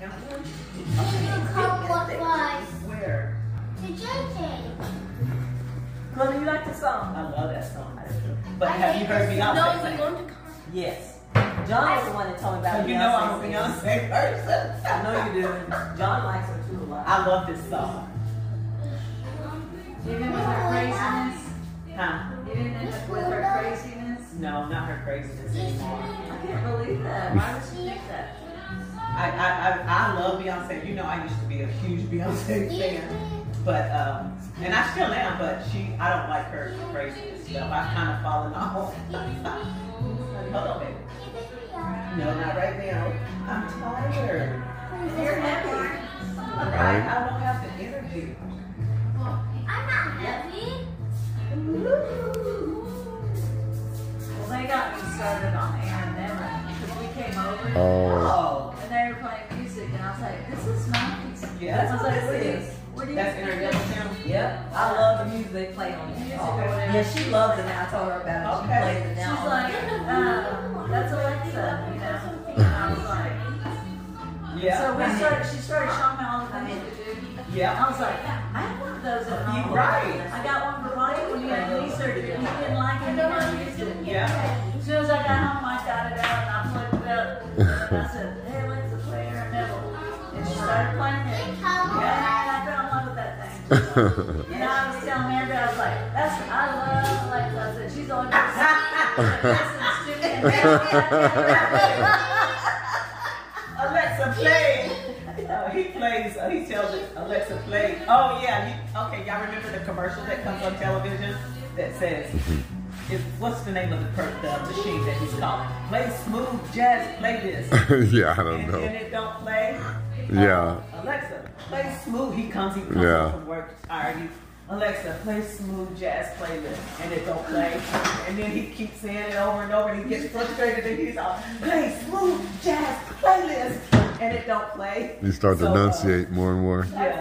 Emily? Clockwise. Where? To JJ. Chloe, you like the song? I love that song. But have you heard Beyonce No, we sing? going to car. Yes. John was the one that told me about You know I'm a Beyonce. Beyonce person. I know you do. John likes her too a lot. I love this song. Even with her craziness? Huh? Even with her craziness? No, not her craziness anymore. I can't believe that. Why would she think that? I, I, I, I love Beyonce. You know I used to be a huge Beyonce fan. But um and I still am, but she I don't like her craziness stuff. I've kind of fallen off. Hold on, baby. No, not right now. I'm tired. You're happy. Right? I don't have the energy. I'm not heavy. Well, they got me started on Aaron Neville because we came over Oh, like, this is nice. yeah, I that's was what like, what is. what you That's? Internet Channel. Yep. I love the music they play on it. Music Oh. Yeah, she loves it now. I told her about it. She Okay. plays it now. She's like, uh, that's Alexa, you know? I was like, Yeah. so we started, she started showing me all the things to do. Yeah. I was like, I have one of those at home. Right. I got one for Ronnie when he had knee surgery. He didn't like it, he never used it. Yeah. As soon as I got home, I got it out and I plugged it up. And I said, and I was telling everybody, I was like, that's, I love said, she's now Alexa, play. Uh, he plays. He tells it. Alexa, play. Oh yeah. Okay. Y'all remember the commercial that comes on television that says, is, "What's the name of the, per, the machine that he's calling? Play smooth jazz playlist." yeah, I don't and, know. and it don't play. Yeah. Uh, Alexa, play smooth. He comes. He comes Yeah. from work tired. Alexa, play smooth jazz playlist, and it don't play. And then he keeps saying it over and over, and he gets frustrated, and he's all, play smooth jazz playlist, and it don't play. You start to So, uh, enunciate more and more. That's